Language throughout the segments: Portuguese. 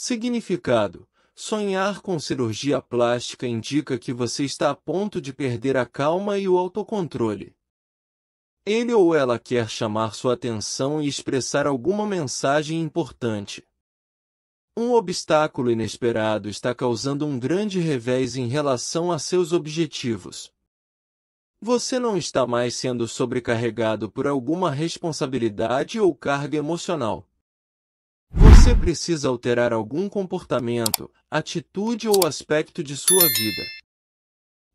Significado: Sonhar com cirurgia plástica indica que você está a ponto de perder a calma e o autocontrole. Ele ou ela quer chamar sua atenção e expressar alguma mensagem importante. Um obstáculo inesperado está causando um grande revés em relação a seus objetivos. Você não está mais sendo sobrecarregado por alguma responsabilidade ou carga emocional. Você precisa alterar algum comportamento, atitude ou aspecto de sua vida.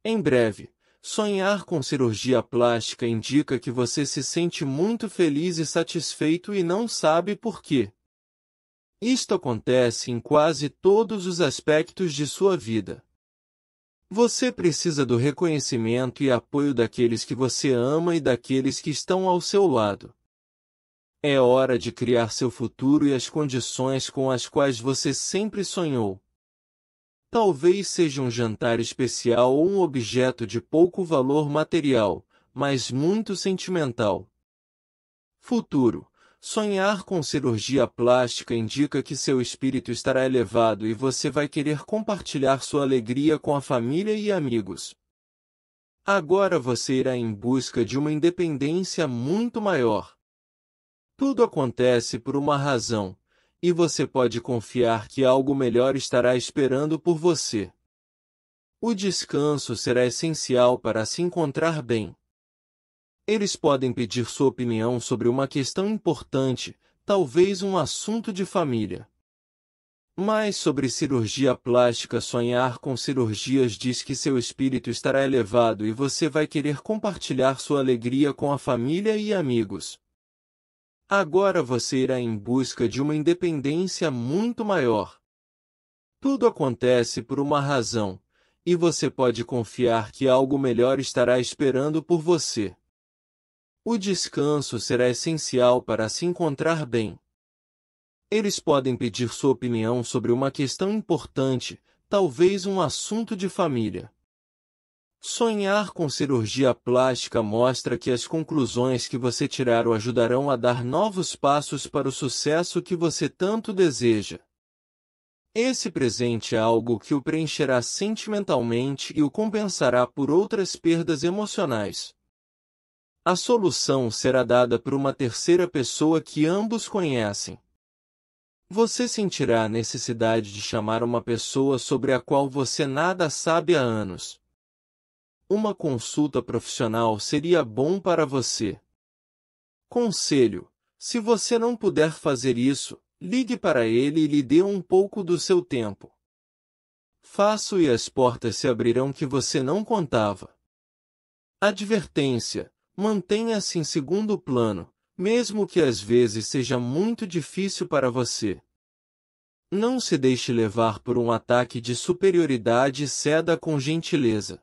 Em breve, sonhar com cirurgia plástica indica que você se sente muito feliz e satisfeito e não sabe por quê. Isto acontece em quase todos os aspectos de sua vida. Você precisa do reconhecimento e apoio daqueles que você ama e daqueles que estão ao seu lado. É hora de criar seu futuro e as condições com as quais você sempre sonhou. Talvez seja um jantar especial ou um objeto de pouco valor material, mas muito sentimental. Futuro Sonhar com cirurgia plástica indica que seu espírito estará elevado e você vai querer compartilhar sua alegria com a família e amigos. Agora você irá em busca de uma independência muito maior. Tudo acontece por uma razão, e você pode confiar que algo melhor estará esperando por você. O descanso será essencial para se encontrar bem. Eles podem pedir sua opinião sobre uma questão importante, talvez um assunto de família. Mas sobre cirurgia plástica, sonhar com cirurgias diz que seu espírito estará elevado e você vai querer compartilhar sua alegria com a família e amigos. Agora você irá em busca de uma independência muito maior. Tudo acontece por uma razão, e você pode confiar que algo melhor estará esperando por você. O descanso será essencial para se encontrar bem. Eles podem pedir sua opinião sobre uma questão importante, talvez um assunto de família. Sonhar com cirurgia plástica mostra que as conclusões que você tirar o ajudarão a dar novos passos para o sucesso que você tanto deseja. Esse presente é algo que o preencherá sentimentalmente e o compensará por outras perdas emocionais. A solução será dada por uma terceira pessoa que ambos conhecem. Você sentirá a necessidade de chamar uma pessoa sobre a qual você nada sabe há anos. Uma consulta profissional seria bom para você. Conselho: se você não puder fazer isso, ligue para ele e lhe dê um pouco do seu tempo. Faço e as portas se abrirão que você não contava. Advertência: Mantenha-se em segundo plano, mesmo que às vezes seja muito difícil para você. Não se deixe levar por um ataque de superioridade e ceda com gentileza.